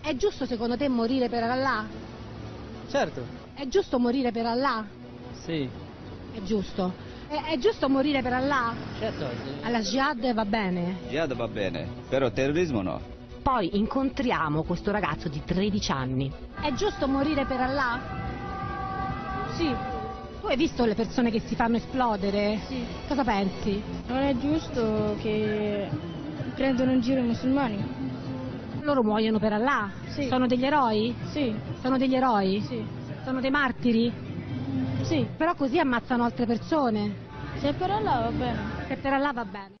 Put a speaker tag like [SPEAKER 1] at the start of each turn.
[SPEAKER 1] È giusto secondo te morire per Allah?
[SPEAKER 2] Certo,
[SPEAKER 1] È giusto morire per Allah?
[SPEAKER 2] sì,
[SPEAKER 1] È giusto. È, è giusto morire per Allah?
[SPEAKER 2] certo. sì.
[SPEAKER 1] Alla jihad va bene.
[SPEAKER 3] Jihad va bene, però terrorismo no.
[SPEAKER 4] Poi incontriamo questo ragazzo di 13 anni.
[SPEAKER 1] È giusto morire per Allah? Sì. Tu hai visto le persone che si fanno esplodere?
[SPEAKER 5] Sì.
[SPEAKER 1] Cosa pensi?
[SPEAKER 5] Non è giusto che prendono in giro i musulmani.
[SPEAKER 1] Loro muoiono per Allah?
[SPEAKER 5] Sì.
[SPEAKER 1] Sono degli eroi?
[SPEAKER 5] Sì,
[SPEAKER 1] Sono degli eroi?
[SPEAKER 5] sì,
[SPEAKER 1] Sono dei martiri?
[SPEAKER 5] sì.
[SPEAKER 1] Però così ammazzano altre persone.
[SPEAKER 5] Se per Allah va bene.
[SPEAKER 1] Se per Allah va bene.